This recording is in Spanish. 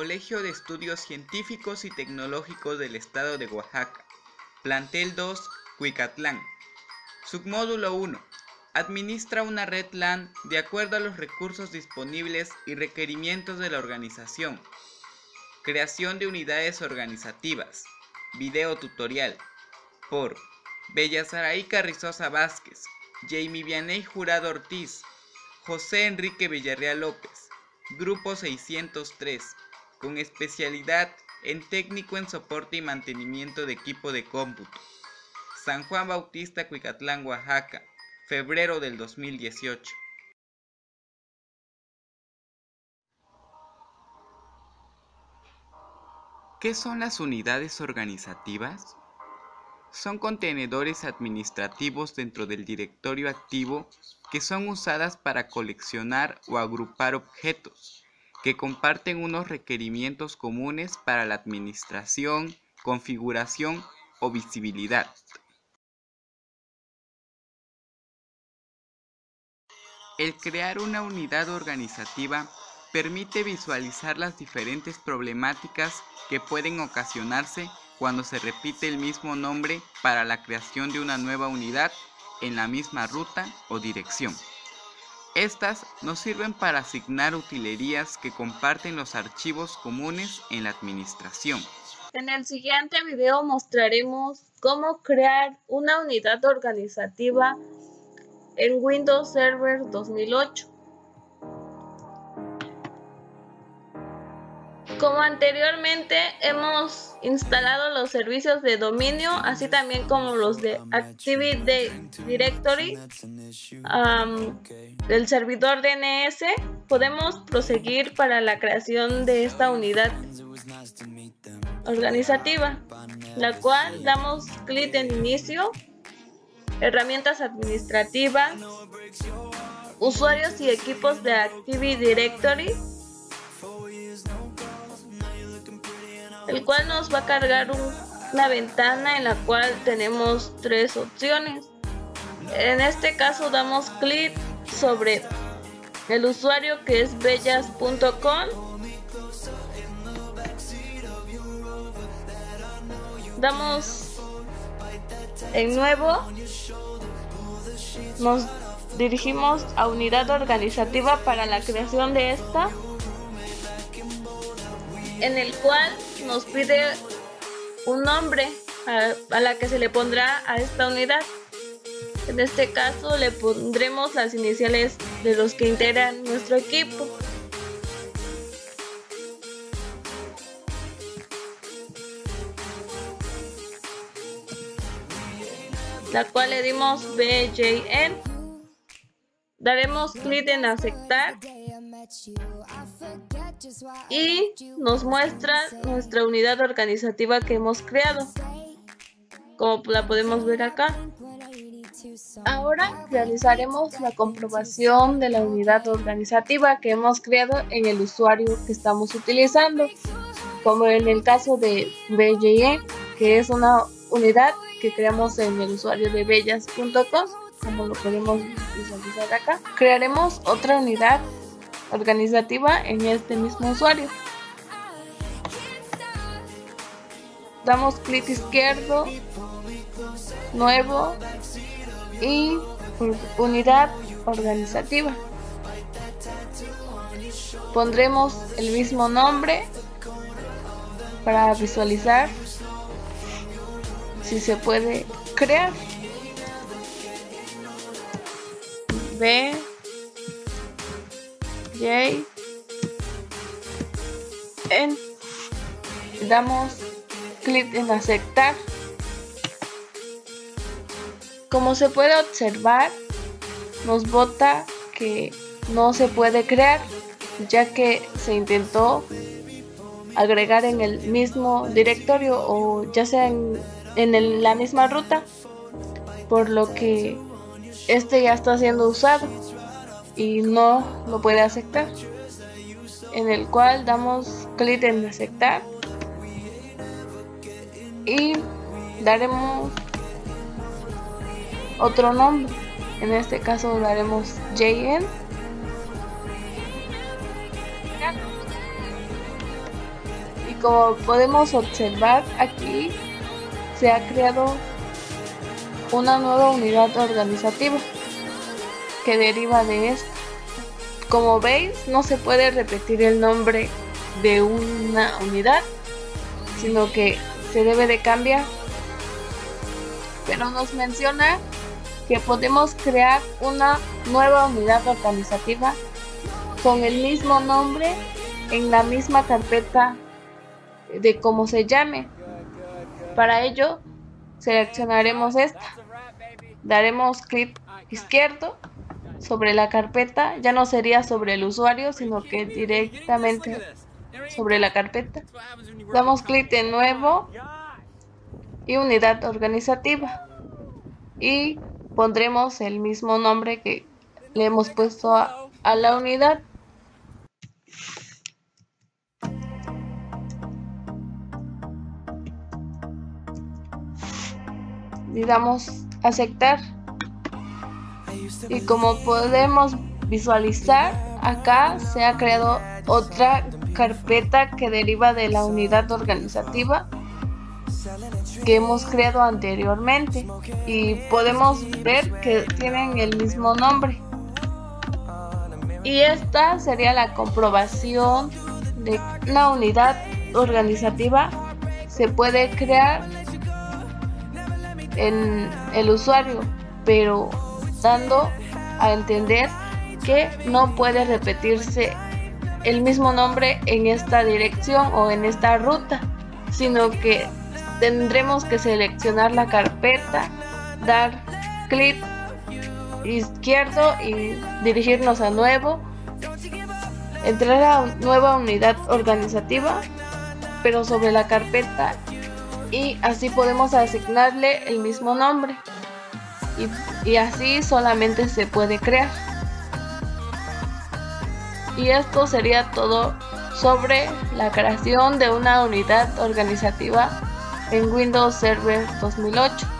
Colegio de Estudios Científicos y Tecnológicos del Estado de Oaxaca. Plantel 2, Cuicatlán. Submódulo 1. Administra una red LAN de acuerdo a los recursos disponibles y requerimientos de la organización. Creación de unidades organizativas. Video tutorial. Por Bellasaraí Carrizosa Vázquez, Jamie Vianey Jurado Ortiz, José Enrique Villarreal López, Grupo 603, con especialidad en técnico en soporte y mantenimiento de equipo de cómputo. San Juan Bautista, Cuicatlán, Oaxaca, febrero del 2018. ¿Qué son las unidades organizativas? Son contenedores administrativos dentro del directorio activo que son usadas para coleccionar o agrupar objetos que comparten unos requerimientos comunes para la administración, configuración o visibilidad. El crear una unidad organizativa permite visualizar las diferentes problemáticas que pueden ocasionarse cuando se repite el mismo nombre para la creación de una nueva unidad en la misma ruta o dirección. Estas nos sirven para asignar utilerías que comparten los archivos comunes en la administración. En el siguiente video mostraremos cómo crear una unidad organizativa en Windows Server 2008. Como anteriormente hemos instalado los servicios de dominio, así también como los de Active Directory, del servidor DNS, podemos proseguir para la creación de esta unidad organizativa, la cual damos clic en inicio, herramientas administrativas, usuarios y equipos de Active Directory, el cual nos va a cargar una ventana en la cual tenemos tres opciones. En este caso damos clic sobre el usuario que es bellas.com. Damos en nuevo. Nos dirigimos a unidad organizativa para la creación de esta en el cual nos pide un nombre a, la que se le pondrá a esta unidad. En este caso le pondremos las iniciales de los que integran nuestro equipo. La cual le dimos BJN. Daremos clic en aceptar y nos muestra nuestra unidad organizativa que hemos creado, como la podemos ver acá. Ahora realizaremos la comprobación de la unidad organizativa que hemos creado en el usuario que estamos utilizando, como en el caso de BJE, que es una unidad que creamos en el usuario de bellas.com, como lo podemos visualizar acá. Crearemos otra unidad organizativa en este mismo usuario. Damos clic izquierdo, nuevo y unidad organizativa. Pondremos el mismo nombre para visualizar si se puede crear. B en, damos clic en aceptar. Como se puede observar, nos bota que no se puede crear ya que se intentó agregar en el mismo directorio o ya sea en, en la misma ruta por lo que este ya está siendo usado y no lo puede aceptar. En el cual damos clic en aceptar y daremos otro nombre. En este caso daremos JN como podemos observar aquí, se ha creado una nueva unidad organizativa que deriva de esto. Como veis, no se puede repetir el nombre de una unidad, sino que se debe de cambiar. Pero nos menciona que podemos crear una nueva unidad organizativa con el mismo nombre en la misma carpeta de cómo se llame. Para ello, seleccionaremos esta. Daremos clic izquierdo sobre la carpeta. Ya no sería sobre el usuario, sino que directamente sobre la carpeta. Damos clic de nuevo y unidad organizativa. Y pondremos el mismo nombre que le hemos puesto a, a la unidad. y damos aceptar y como podemos visualizar acá se ha creado otra carpeta que deriva de la unidad organizativa que hemos creado anteriormente. Y podemos ver que tienen el mismo nombre. Y esta sería la comprobación de una unidad organizativa. Se puede crear en el usuario, pero dando a entender que no puede repetirse el mismo nombre en esta dirección o en esta ruta, sino que tendremos que seleccionar la carpeta, dar clic izquierdo y dirigirnos a nuevo, entrar a nueva unidad organizativa, pero sobre la carpeta y así podemos asignarle el mismo nombre y, así solamente se puede crear. Y esto sería todo sobre la creación de una unidad organizativa en Windows Server 2008